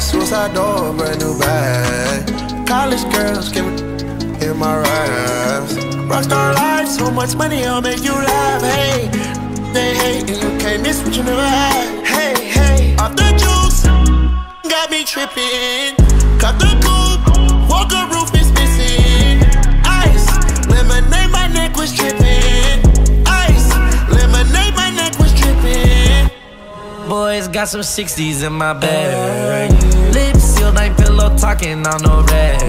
suicide door, brand new bag. College girls give me in my raps. Rockstar life, so much money, I'll make you laugh. Hey, they hate and you can't miss what you never had. Hey, hey, off the juice, got me tripping. Cut the got some 60s in my bag. Lips sealed, ain't pillow talking on no rag.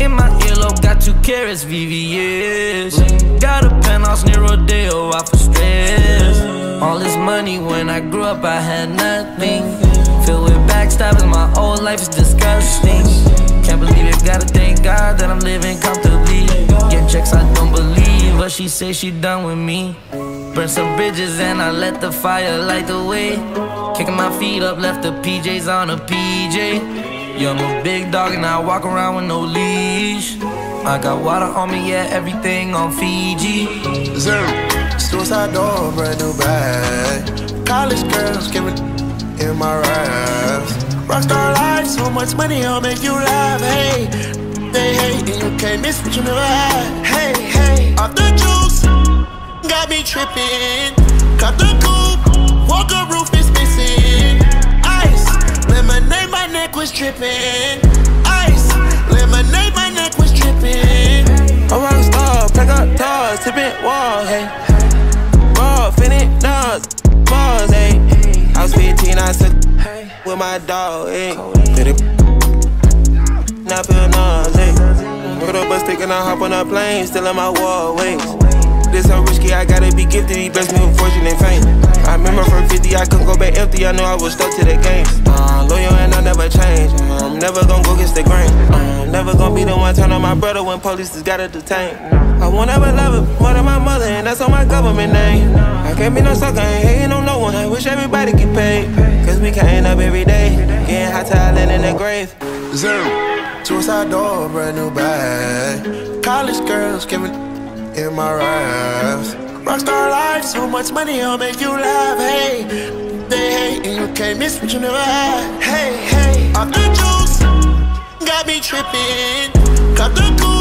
In my earlobe, got two carats, VVS. Got a penthouse near Rodeo, out for stress. All this money when I grew up, I had nothing. Filled with backstabbing, my whole life is disgusting. Can't believe it, gotta thank God that I'm living comfortably. Getting checks I don't believe, but she say she done with me. Burn some bridges and I let the fire light the way. Kicking my feet up, left the PJs on a PJ. Yeah, I'm a big dog and I walk around with no leash. I got water on me, yeah, everything on Fiji. Zero. Suicide door, brand new bag. College girls give me in my raps. Rockstar life, so much money, I'll make you laugh. Hey, they hate and you can't miss what you never had. Hey, hey, off the juice, got me tripping. Cut the coupe, walker roof missing. Ice, lemonade, my neck was dripping. Ice, lemonade, my neck was dripping. A rock star, pack up toys, tipping walls, hey. Raw, finit dogs, balls, hey. I was 15, I said hey, with my dog, hey. Now feel nose, hey. Put up a stick and I hop on a plane, still in my wallways. This so risky, I gotta be gifted. He blessed me with fortune and fame. I remember from 50, I couldn't go back empty. I knew I was stuck to the game. Uh, loyal and I never change. Uh, I'm never gonna go against the grain. Uh, I'm never gonna be the one turn on my brother when police just gotta detain. I won't ever love him more than my mother, and that's on my government name. I can't be no sucker, ain't hating on no one. I wish everybody get paid. Cause we can't up every day. Getting hot talent in the grave. Zero. Suicide door, brand new bag. College girls give me in my raps. Rockstar life, so much money, I'll make you laugh. Hey, they hate and you can't miss what you never had. Hey, hey, off the juice, got me tripping. Cut the coupe,